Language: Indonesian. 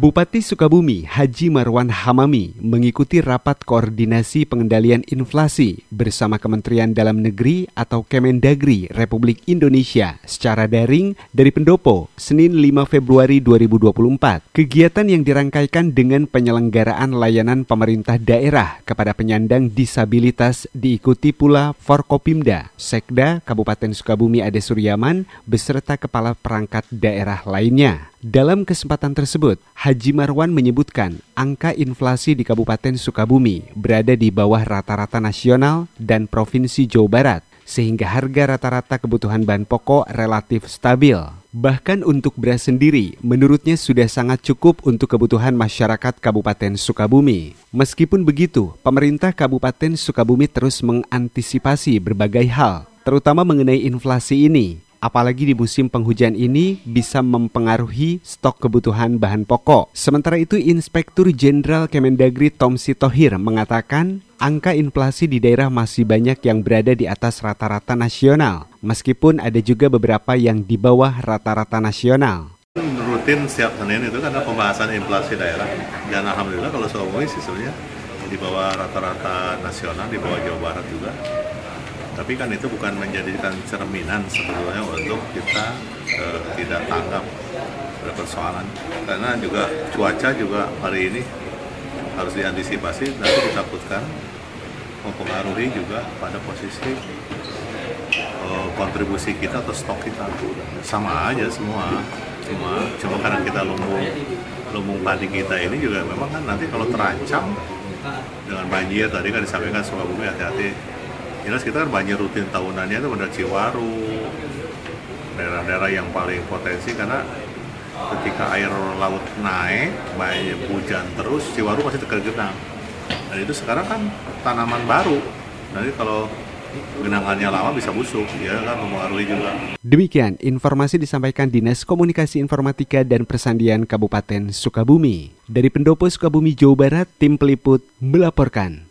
Bupati Sukabumi Haji Marwan Hamami mengikuti rapat koordinasi pengendalian inflasi bersama Kementerian Dalam Negeri atau Kemendagri Republik Indonesia secara daring dari Pendopo Senin 5 Februari 2024. Kegiatan yang dirangkaikan dengan penyelenggaraan layanan pemerintah daerah kepada penyandang disabilitas diikuti pula Forkopimda, Sekda Kabupaten Sukabumi Ade Suryaman beserta kepala perangkat daerah lainnya. Dalam kesempatan tersebut, Haji Marwan menyebutkan angka inflasi di Kabupaten Sukabumi berada di bawah rata-rata nasional dan Provinsi Jawa Barat, sehingga harga rata-rata kebutuhan bahan pokok relatif stabil. Bahkan untuk beras sendiri, menurutnya sudah sangat cukup untuk kebutuhan masyarakat Kabupaten Sukabumi. Meskipun begitu, pemerintah Kabupaten Sukabumi terus mengantisipasi berbagai hal, terutama mengenai inflasi ini apalagi di musim penghujan ini bisa mempengaruhi stok kebutuhan bahan pokok. Sementara itu, Inspektur Jenderal Kemendagri Tom Sitohir mengatakan angka inflasi di daerah masih banyak yang berada di atas rata-rata nasional, meskipun ada juga beberapa yang di bawah rata-rata nasional. Rutin setiap Senin itu kan ada pembahasan inflasi daerah. Dan alhamdulillah kalau Sulawesi sih sebenarnya di bawah rata-rata nasional di bawah Jawa Barat juga tapi kan itu bukan menjadikan cerminan sebetulnya untuk kita uh, tidak tanggap persoalan. Karena juga cuaca juga hari ini harus diantisipasi nanti ditakutkan mempengaruhi juga pada posisi uh, kontribusi kita atau stok kita. Sama aja semua semua. Cuma karena kita lumbung lumbung padi kita ini juga memang kan nanti kalau terancam dengan banjir tadi kan disampaikan bumi hati-hati jelas kita kan banjir rutin tahunannya itu pada Ciwaru daerah-daerah yang paling potensi karena ketika air laut naik banyak hujan terus Ciwaru masih tergenang. Dan itu sekarang kan tanaman baru. Nanti kalau genangannya lama bisa busuk ya kan mempengaruhi juga. Demikian informasi disampaikan Dinas Komunikasi Informatika dan Persandian Kabupaten Sukabumi. Dari Pendopo Sukabumi Jawa Barat tim peliput melaporkan